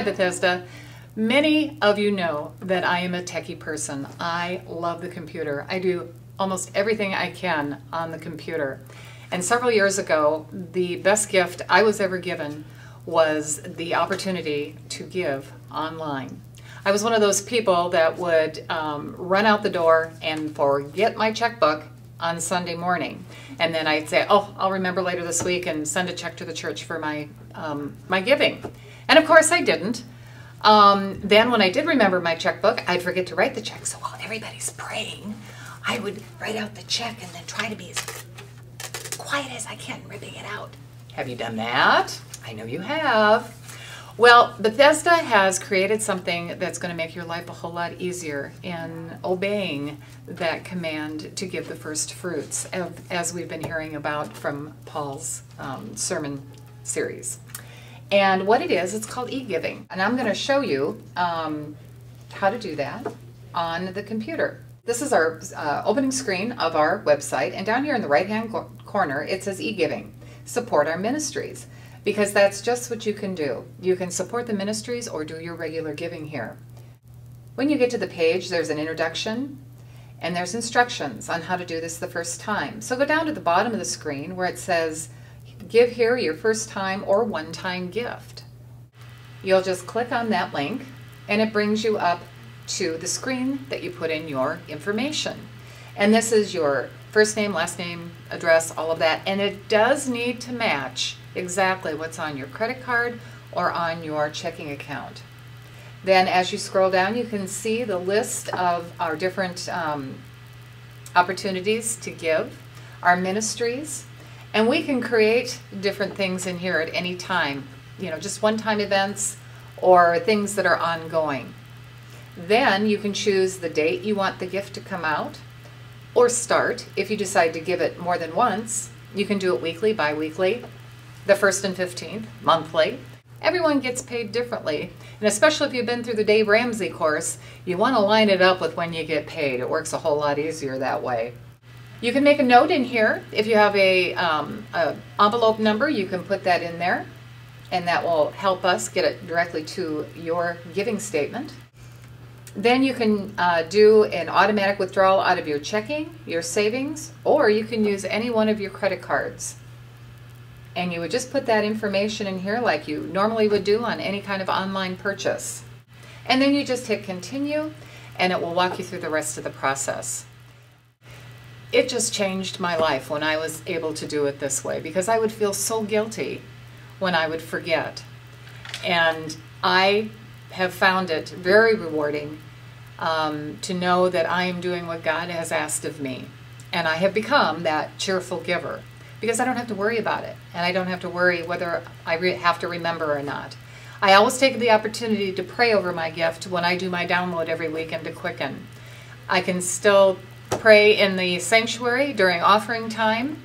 Hi, Bethesda. Many of you know that I am a techie person. I love the computer. I do almost everything I can on the computer. And several years ago, the best gift I was ever given was the opportunity to give online. I was one of those people that would um, run out the door and forget my checkbook on Sunday morning. And then I'd say, oh, I'll remember later this week and send a check to the church for my, um, my giving. And of course I didn't. Um, then when I did remember my checkbook, I'd forget to write the check. So while everybody's praying, I would write out the check and then try to be as quiet as I can, ripping it out. Have you done that? I know you have. Well, Bethesda has created something that's going to make your life a whole lot easier in obeying that command to give the first fruits, as we've been hearing about from Paul's um, sermon series. And what it is, it's called e-giving. And I'm going to show you um, how to do that on the computer. This is our uh, opening screen of our website, and down here in the right-hand corner, it says e-giving, support our ministries, because that's just what you can do. You can support the ministries or do your regular giving here. When you get to the page, there's an introduction, and there's instructions on how to do this the first time. So go down to the bottom of the screen where it says give here your first time or one time gift. You'll just click on that link and it brings you up to the screen that you put in your information. And this is your first name, last name, address, all of that. And it does need to match exactly what's on your credit card or on your checking account. Then as you scroll down, you can see the list of our different um, opportunities to give, our ministries, and we can create different things in here at any time, you know, just one-time events or things that are ongoing. Then you can choose the date you want the gift to come out or start. If you decide to give it more than once, you can do it weekly, bi-weekly, the 1st and 15th, monthly. Everyone gets paid differently, and especially if you've been through the Dave Ramsey course, you want to line it up with when you get paid. It works a whole lot easier that way. You can make a note in here. If you have a, um, a, envelope number, you can put that in there and that will help us get it directly to your giving statement. Then you can uh, do an automatic withdrawal out of your checking, your savings, or you can use any one of your credit cards. And you would just put that information in here like you normally would do on any kind of online purchase. And then you just hit continue and it will walk you through the rest of the process it just changed my life when I was able to do it this way because I would feel so guilty when I would forget. And I have found it very rewarding um, to know that I am doing what God has asked of me. And I have become that cheerful giver because I don't have to worry about it. And I don't have to worry whether I have to remember or not. I always take the opportunity to pray over my gift when I do my download every week and to Quicken. I can still pray in the sanctuary during offering time.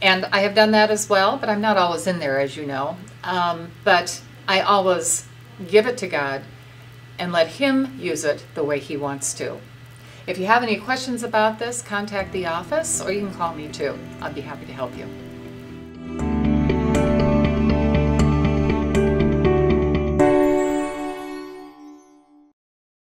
And I have done that as well, but I'm not always in there, as you know. Um, but I always give it to God and let Him use it the way He wants to. If you have any questions about this, contact the office or you can call me too. I'd be happy to help you.